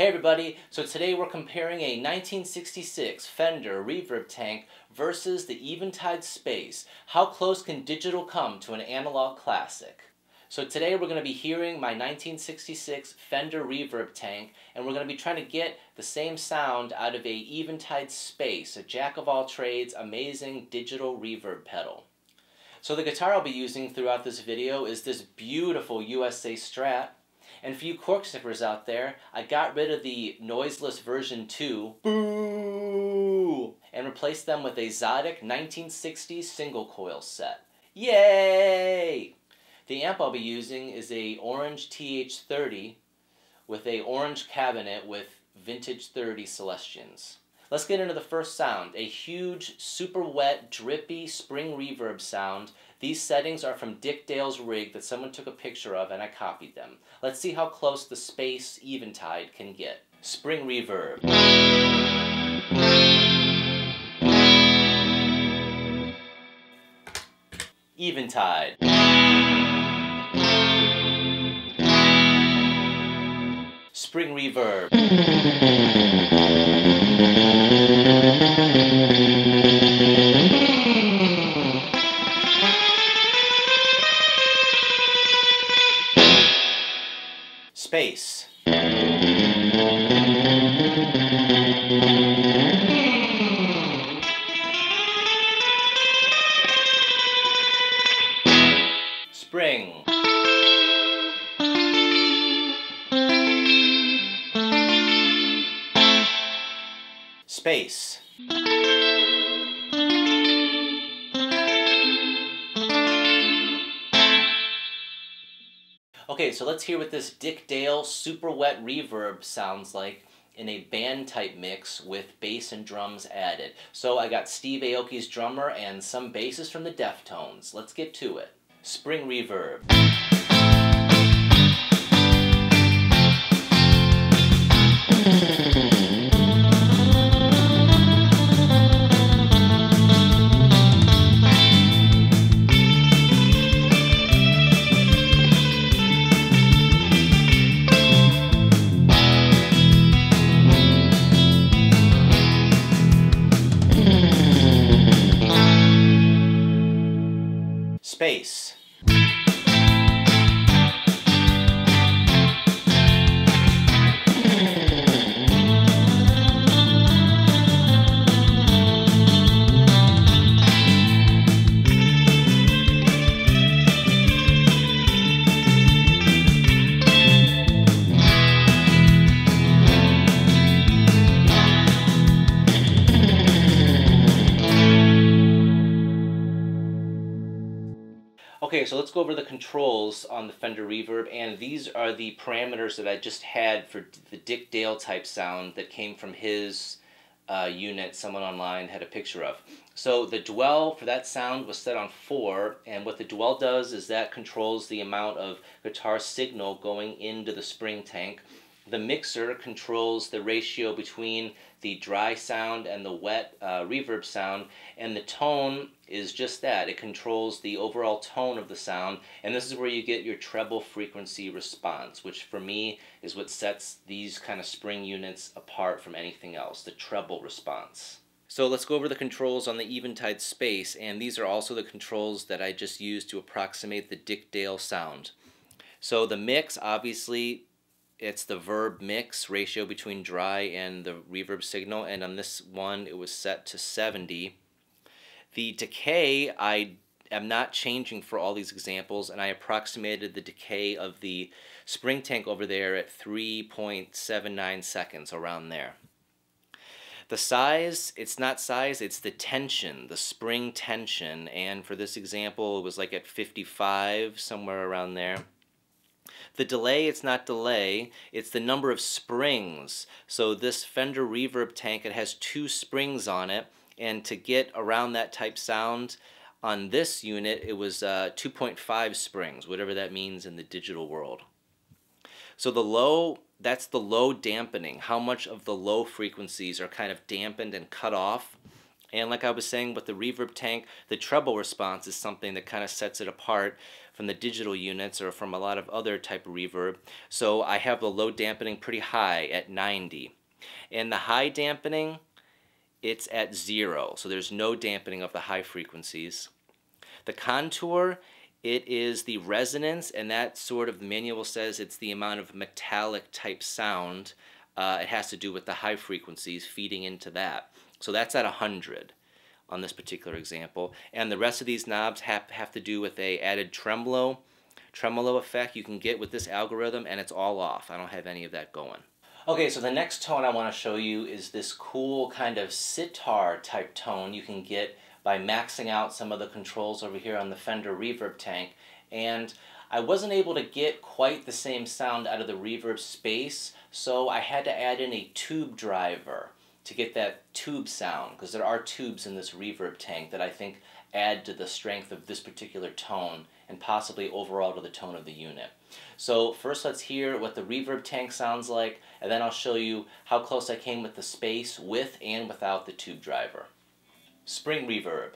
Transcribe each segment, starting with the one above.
Hey everybody, so today we're comparing a 1966 Fender Reverb tank versus the Eventide Space. How close can digital come to an analog classic? So today we're going to be hearing my 1966 Fender Reverb tank and we're going to be trying to get the same sound out of a Eventide Space, a jack of all trades, amazing digital reverb pedal. So the guitar I'll be using throughout this video is this beautiful USA Strat and for you cork snippers out there, I got rid of the noiseless version 2, boo, and replaced them with a Xotic 1960 single coil set. Yay! The amp I'll be using is a Orange TH30 with a orange cabinet with vintage 30 Celestions. Let's get into the first sound, a huge, super wet, drippy spring reverb sound. These settings are from Dick Dale's rig that someone took a picture of and I copied them. Let's see how close the space Eventide can get. Spring reverb. Eventide. Spring reverb. Space. Okay, so let's hear what this Dick Dale super wet reverb sounds like in a band type mix with bass and drums added. So I got Steve Aoki's drummer and some basses from the Deftones. Let's get to it. Spring reverb. Okay, so let's go over the controls on the Fender Reverb, and these are the parameters that I just had for the Dick Dale type sound that came from his uh, unit someone online had a picture of. So the dwell for that sound was set on 4, and what the dwell does is that controls the amount of guitar signal going into the spring tank. The mixer controls the ratio between the dry sound and the wet uh, reverb sound, and the tone is just that. It controls the overall tone of the sound, and this is where you get your treble frequency response, which for me is what sets these kind of spring units apart from anything else, the treble response. So let's go over the controls on the Eventide Space, and these are also the controls that I just used to approximate the Dick Dale sound. So the mix, obviously, it's the verb mix ratio between dry and the reverb signal and on this one it was set to 70 the decay I am not changing for all these examples and I approximated the decay of the spring tank over there at 3.79 seconds around there the size, it's not size, it's the tension, the spring tension. And for this example, it was like at 55, somewhere around there. The delay, it's not delay, it's the number of springs. So this Fender Reverb tank, it has two springs on it, and to get around that type sound, on this unit, it was uh, 2.5 springs, whatever that means in the digital world. So the low, that's the low dampening, how much of the low frequencies are kind of dampened and cut off. And like I was saying with the reverb tank, the treble response is something that kind of sets it apart from the digital units or from a lot of other type of reverb. So I have the low dampening pretty high at 90. And the high dampening, it's at zero. So there's no dampening of the high frequencies. The contour, it is the resonance, and that sort of the manual says it's the amount of metallic type sound. Uh, it has to do with the high frequencies feeding into that. So that's at 100 on this particular example. And the rest of these knobs have, have to do with a added tremolo, tremolo effect you can get with this algorithm, and it's all off. I don't have any of that going. Okay, so the next tone I want to show you is this cool kind of sitar type tone you can get by maxing out some of the controls over here on the Fender Reverb tank. And I wasn't able to get quite the same sound out of the reverb space, so I had to add in a tube driver to get that tube sound, because there are tubes in this reverb tank that I think add to the strength of this particular tone and possibly overall to the tone of the unit. So first let's hear what the reverb tank sounds like, and then I'll show you how close I came with the space with and without the tube driver. Spring reverb.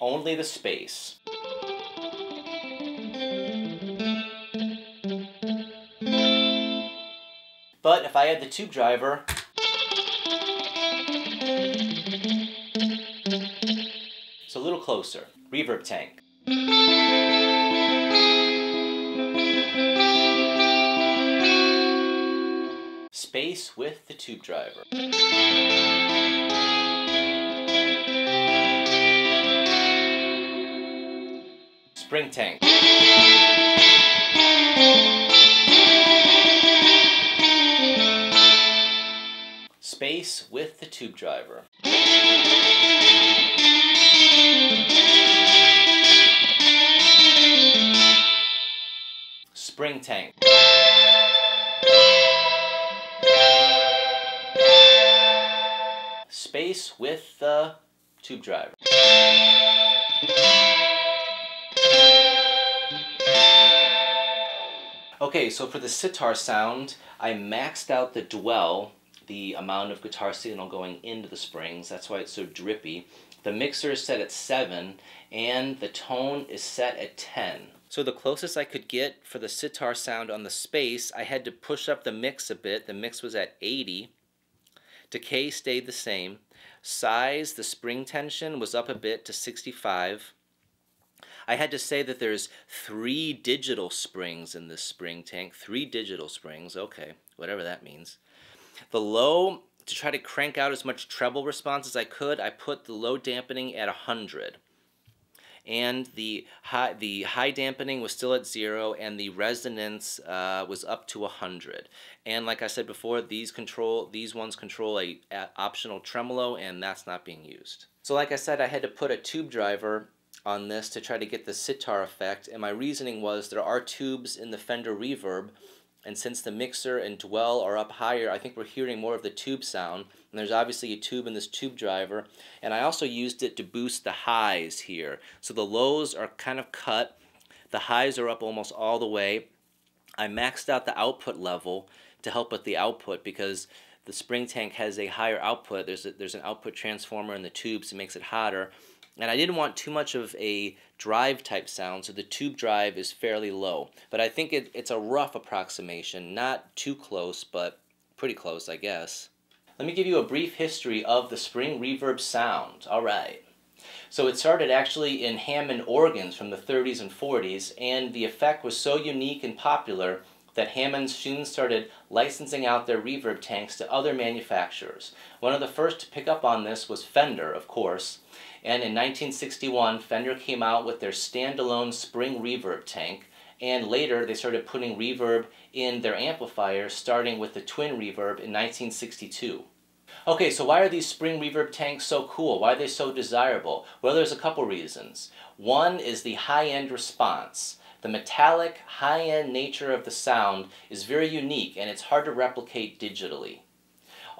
Only the space. But if I had the tube driver, it's a little closer. Reverb tank. Space with the tube driver. Spring tank. Space with the tube driver. Spring tank. Space with the tube driver. Okay, so for the sitar sound, I maxed out the dwell, the amount of guitar signal going into the springs. That's why it's so drippy. The mixer is set at 7, and the tone is set at 10. So the closest I could get for the sitar sound on the space, I had to push up the mix a bit. The mix was at 80. Decay stayed the same. Size, the spring tension was up a bit to 65. I had to say that there's three digital springs in this spring tank. Three digital springs, okay, whatever that means. The low, to try to crank out as much treble response as I could, I put the low dampening at 100 and the high, the high dampening was still at zero and the resonance uh, was up to 100 and like I said before these control these ones control a, a, optional tremolo and that's not being used. So like I said I had to put a tube driver on this to try to get the sitar effect and my reasoning was there are tubes in the Fender reverb and since the mixer and dwell are up higher, I think we're hearing more of the tube sound. And there's obviously a tube in this tube driver. And I also used it to boost the highs here. So the lows are kind of cut. The highs are up almost all the way. I maxed out the output level to help with the output because the spring tank has a higher output. There's, a, there's an output transformer in the tubes. It makes it hotter. And I didn't want too much of a drive type sound, so the tube drive is fairly low. But I think it, it's a rough approximation, not too close, but pretty close, I guess. Let me give you a brief history of the spring reverb sound. All right. So it started actually in Hammond organs from the 30s and 40s, and the effect was so unique and popular that Hammond soon started licensing out their reverb tanks to other manufacturers. One of the first to pick up on this was Fender, of course, and in 1961 Fender came out with their standalone spring reverb tank, and later they started putting reverb in their amplifiers starting with the twin reverb in 1962. Okay, so why are these spring reverb tanks so cool? Why are they so desirable? Well, there's a couple reasons. One is the high-end response. The metallic, high-end nature of the sound is very unique and it's hard to replicate digitally.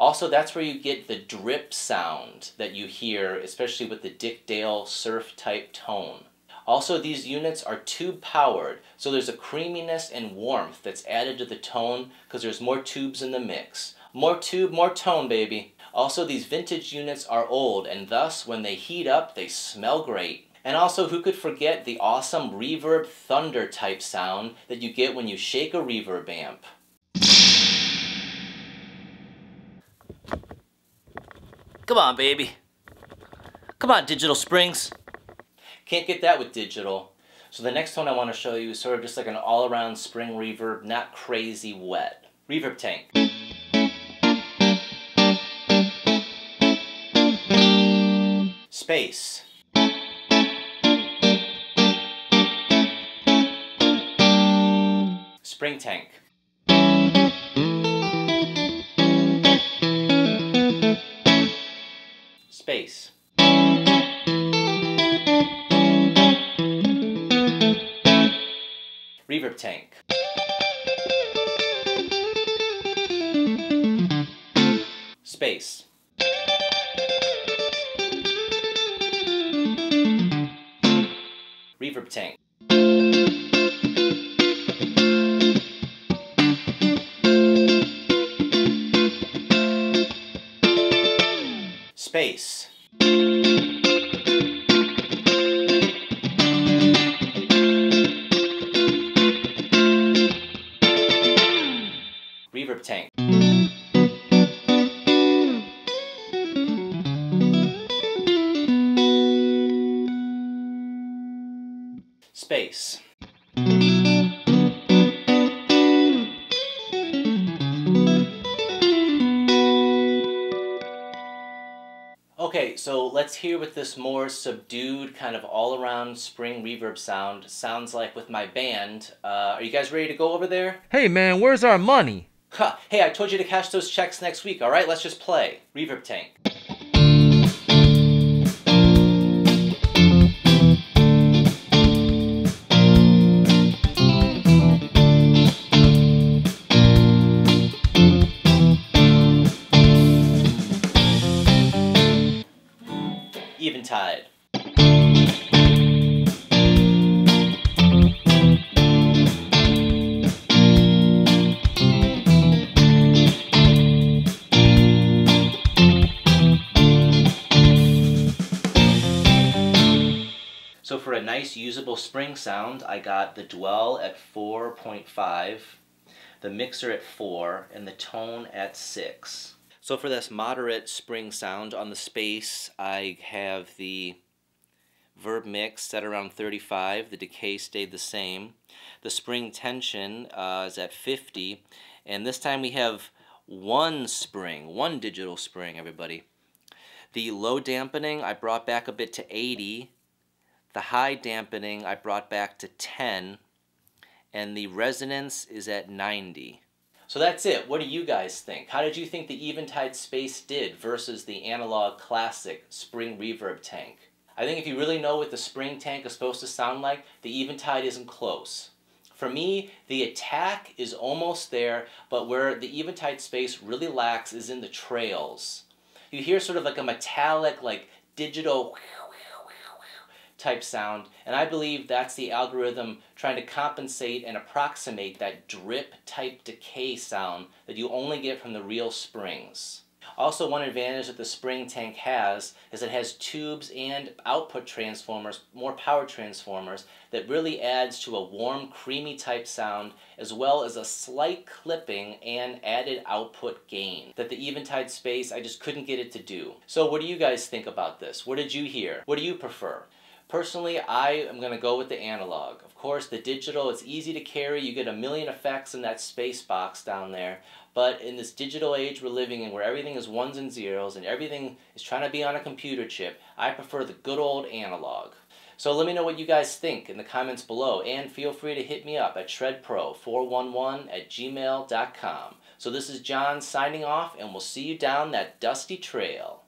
Also, that's where you get the drip sound that you hear, especially with the Dick Dale surf type tone. Also, these units are tube powered, so there's a creaminess and warmth that's added to the tone because there's more tubes in the mix. More tube, more tone, baby. Also, these vintage units are old, and thus, when they heat up, they smell great. And also, who could forget the awesome reverb thunder type sound that you get when you shake a reverb amp? Come on, baby. Come on, Digital Springs. Can't get that with digital. So the next tone I want to show you is sort of just like an all-around spring reverb, not crazy wet. Reverb tank. Space. Spring tank. Tank. Tank. Space. Okay, so let's hear what this more subdued, kind of all-around spring reverb sound sounds like with my band. Uh, are you guys ready to go over there? Hey man, where's our money? Huh, hey, I told you to cash those checks next week, alright? Let's just play. Reverb tank. Eventide. A nice usable spring sound, I got the dwell at 4.5, the mixer at 4, and the tone at 6. So for this moderate spring sound on the space, I have the verb mix set around 35. The decay stayed the same. The spring tension uh, is at 50. And this time we have one spring, one digital spring, everybody. The low dampening I brought back a bit to 80. The high dampening I brought back to 10. And the resonance is at 90. So that's it. What do you guys think? How did you think the Eventide Space did versus the analog classic spring reverb tank? I think if you really know what the spring tank is supposed to sound like, the Eventide isn't close. For me, the attack is almost there, but where the Eventide Space really lacks is in the trails. You hear sort of like a metallic, like digital type sound, and I believe that's the algorithm trying to compensate and approximate that drip type decay sound that you only get from the real springs. Also, one advantage that the spring tank has is it has tubes and output transformers, more power transformers, that really adds to a warm, creamy type sound, as well as a slight clipping and added output gain that the Eventide Space, I just couldn't get it to do. So what do you guys think about this? What did you hear? What do you prefer? Personally, I am going to go with the analog. Of course, the digital, it's easy to carry. You get a million effects in that space box down there. But in this digital age we're living in where everything is ones and zeros and everything is trying to be on a computer chip, I prefer the good old analog. So let me know what you guys think in the comments below and feel free to hit me up at shredpro411 at gmail.com. So this is Jon signing off and we'll see you down that dusty trail.